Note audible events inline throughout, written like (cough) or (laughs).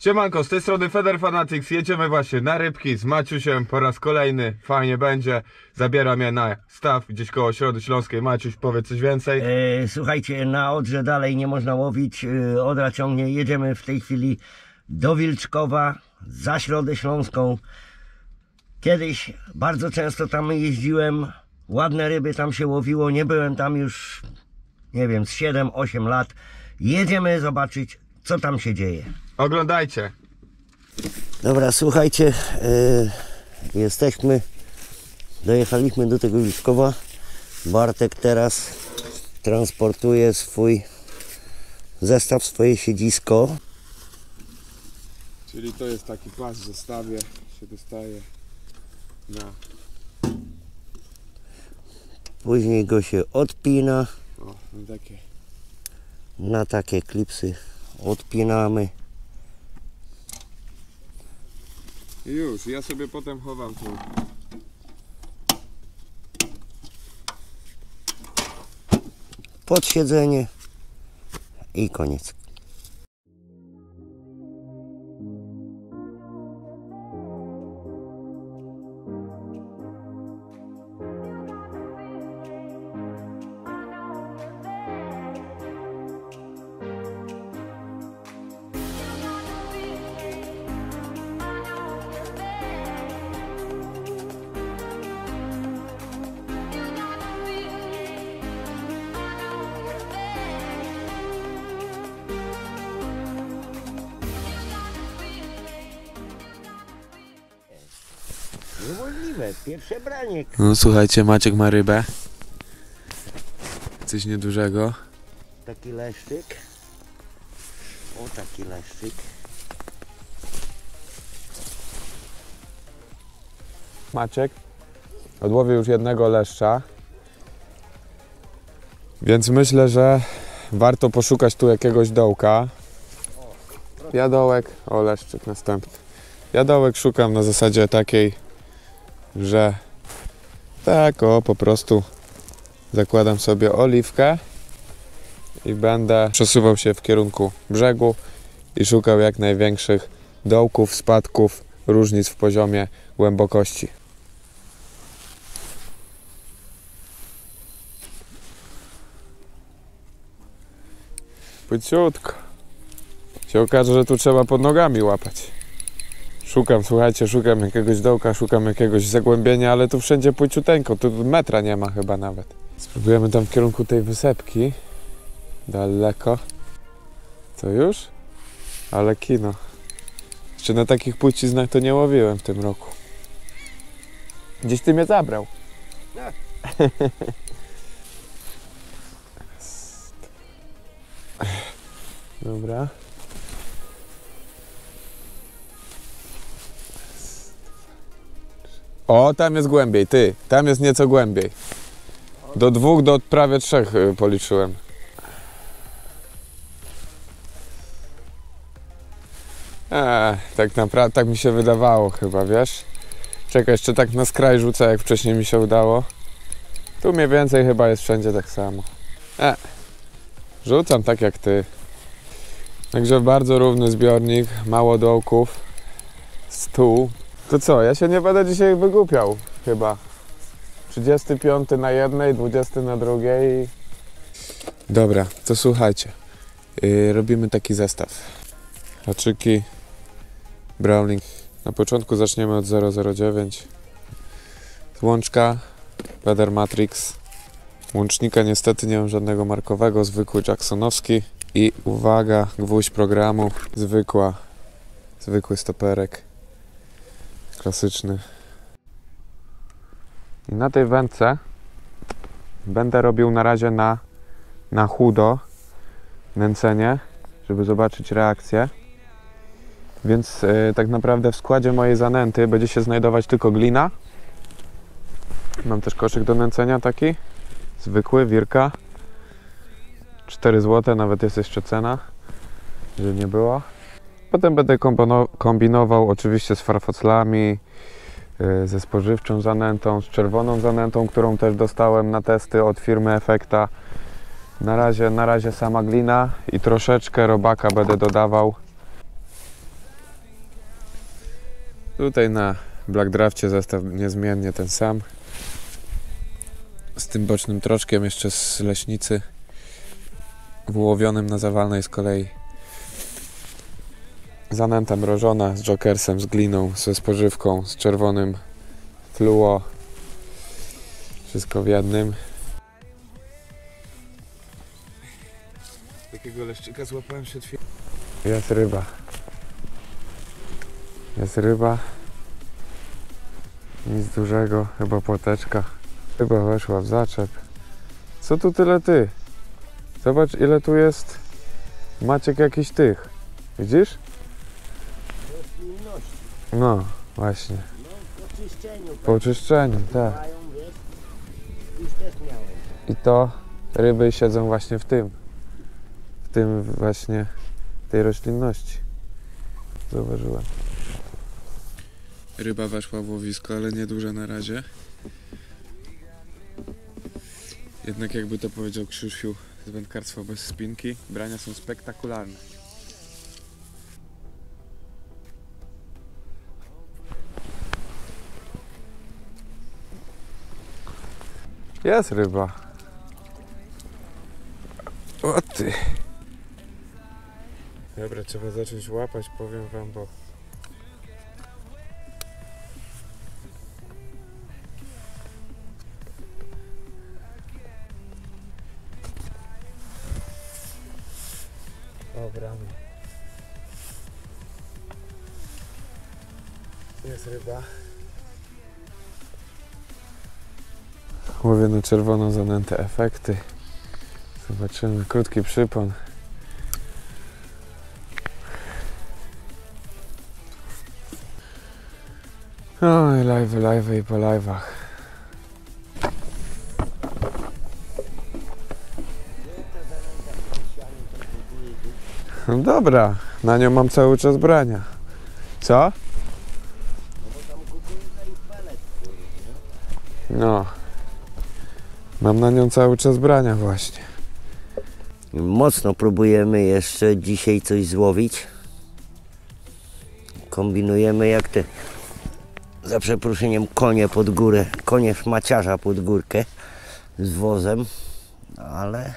Siemanko, z tej strony Feder Fanatics, jedziemy właśnie na rybki z Maciusiem po raz kolejny, fajnie będzie. Zabieram mnie na staw gdzieś koło Środy Śląskiej. Maciuś, powiedz coś więcej. E, słuchajcie, na Odrze dalej nie można łowić. E, Odra ciągnie. Jedziemy w tej chwili do Wilczkowa, za Środę Śląską. Kiedyś bardzo często tam jeździłem. Ładne ryby tam się łowiło. Nie byłem tam już, nie wiem, z 7-8 lat. Jedziemy zobaczyć, co tam się dzieje. Oglądajcie. Dobra, słuchajcie, e, jesteśmy, dojechaliśmy do tego Wilczkowa. Bartek teraz transportuje swój zestaw, swoje siedzisko. Czyli to jest taki pas w zestawie, się dostaje na... Później go się odpina, O, na takie. na takie klipsy odpinamy. I już, ja sobie potem chowam tu. Pod siedzenie i koniec. No słuchajcie, Maciek ma rybę. Coś niedużego. Taki leszczyk. O, taki leszczyk. Maciek odłowił już jednego leszcza. Więc myślę, że warto poszukać tu jakiegoś dołka. Jadołek, o leszczyk następny. Jadołek szukam na zasadzie takiej, że tak o po prostu zakładam sobie oliwkę i będę przesuwał się w kierunku brzegu i szukał jak największych dołków, spadków, różnic w poziomie głębokości. Płyciutko. Się okaże, że tu trzeba pod nogami łapać. Szukam, słuchajcie, szukam jakiegoś dołka, szukam jakiegoś zagłębienia, ale tu wszędzie płyciuteńko, tu metra nie ma chyba nawet. Spróbujemy tam w kierunku tej wysepki. Daleko. To już? Ale kino. Jeszcze na takich płciznach to nie łowiłem w tym roku. Gdzieś ty mnie zabrał. (laughs) Dobra. O, tam jest głębiej, ty. Tam jest nieco głębiej. Do dwóch, do prawie trzech y, policzyłem. Eee, tak naprawdę, tak mi się wydawało chyba, wiesz? Czekaj, jeszcze tak na skraj rzucę, jak wcześniej mi się udało. Tu mniej więcej chyba jest wszędzie tak samo. Rzucam tak jak ty. Także bardzo równy zbiornik, mało dołków, stół. To co, ja się nie będę dzisiaj wygłupiał chyba. 35 na jednej, 20 na drugiej. Dobra, to słuchajcie. Yy, robimy taki zestaw. Haczyki, Browning. Na początku zaczniemy od 009. Łączka, Weather Matrix. Łącznika niestety nie mam żadnego markowego, zwykły Jacksonowski. I uwaga, gwóźdź programu, zwykła, zwykły stoperek, klasyczny. I na tej wędce będę robił na razie na, na chudo nęcenie, żeby zobaczyć reakcję. Więc e, tak naprawdę w składzie mojej zanęty będzie się znajdować tylko glina. Mam też koszyk do nęcenia taki, zwykły, wirka. 4 zł, nawet jest jeszcze cena, że nie było. Potem będę kombinował oczywiście z farfoclami, y, ze spożywczą zanętą, z czerwoną zanętą, którą też dostałem na testy od firmy Efekta. Na razie, na razie sama glina i troszeczkę robaka będę dodawał. Tutaj na Black Drafcie zestaw niezmiennie ten sam. Z tym bocznym troczkiem jeszcze z leśnicy. Wyłowionym na zawalnej z kolei. Zanęta mrożona z jokersem, z gliną, ze spożywką, z czerwonym fluo. Wszystko w jednym. Takiego leszczyka złapałem przed chwilą. Jest ryba. Jest ryba. Nic dużego, chyba płoteczka. Ryba weszła w zaczep. Co tu tyle ty? Zobacz ile tu jest Maciek jakiś tych. Widzisz? No, właśnie. Po czyszczeniu. Po oczyszczeniu, tak. I to ryby siedzą właśnie w tym. W tym właśnie tej roślinności. Zauważyłem. Ryba weszła w łowisko, ale nieduże na razie. Jednak jakby to powiedział Krzysiu z wędkarstwa bez spinki, brania są spektakularne. Jest ryba. O ty. Dobra, trzeba zacząć łapać, powiem wam, bo... Dobra. Jest ryba. Łowię na czerwono zanęte efekty. Zobaczymy. Krótki przypon. Oj, live, live i po live'ach. No dobra, na nią mam cały czas brania. Co? No. Mam na nią cały czas brania właśnie. Mocno próbujemy jeszcze dzisiaj coś złowić. Kombinujemy jak te, za przeproszeniem, konie pod górę, konie szmaciarza pod górkę z wozem, ale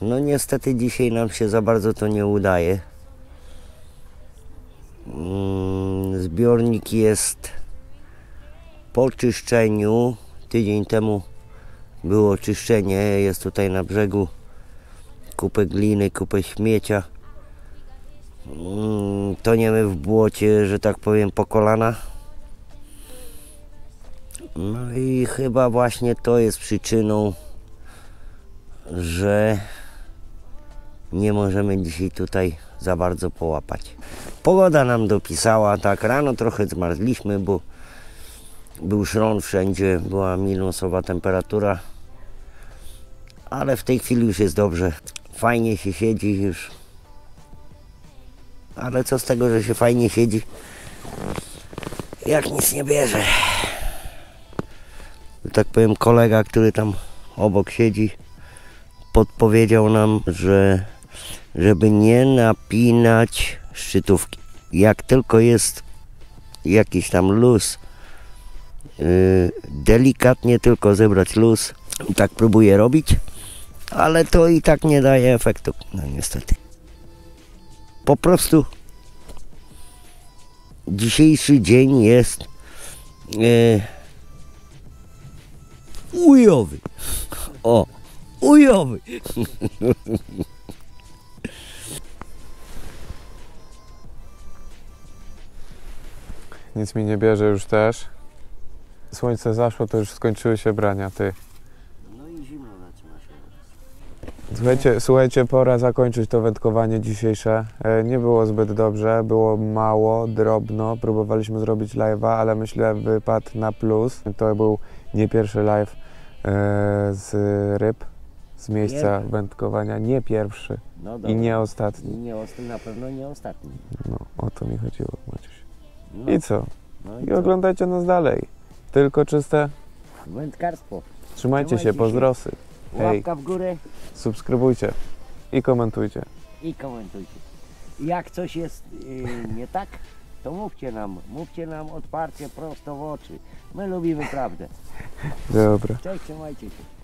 no niestety dzisiaj nam się za bardzo to nie udaje. Mm, Zbiornik jest po czyszczeniu. Tydzień temu było czyszczenie, jest tutaj na brzegu kupę gliny, kupę śmiecia. Mm, Toniemy w błocie, że tak powiem, po kolana. No i chyba właśnie to jest przyczyną, że nie możemy dzisiaj tutaj za bardzo połapać. Pogoda nam dopisała, tak rano trochę zmarzliśmy, bo był szron wszędzie, była minusowa temperatura, ale w tej chwili już jest dobrze. Fajnie się siedzi już. Ale co z tego, że się fajnie siedzi, jak nic nie bierze. Tak powiem, kolega, który tam obok siedzi, podpowiedział nam, że żeby nie napinać szczytówki. Jak tylko jest jakiś tam luz, yy, delikatnie tylko zebrać luz. Tak próbuję robić, ale to i tak nie daje efektu. No niestety. Po prostu dzisiejszy dzień jest yy, ujowy. O, ujowy. Nic mi nie bierze już też. Słońce zaszło, to już skończyły się brania, ty. No i zimno zaczyna się. Słuchajcie, słuchajcie, pora zakończyć to wędkowanie dzisiejsze. E, Nie było zbyt dobrze, było mało, drobno. Próbowaliśmy zrobić live'a, ale myślę wypadł na plus. To był nie pierwszy live e, z ryb, z miejsca wędkowania. Nie pierwszy No i nie ostatni. I nie ostatni, na pewno nie ostatni. No, o to mi chodziło, Maciuś. No, I co? no I co? oglądajcie nas dalej. Tylko czyste. Wędkarstwo. Trzymajcie się, Trzymajcie się. pozdrosy. Hej, Łapka w górę subskrybujcie i komentujcie. i komentujcie. Jak coś jest yy, nie tak, to mówcie nam, mówcie nam otwarcie, prosto w oczy. My lubimy prawdę. Dobra. Cześć, trzymajcie się.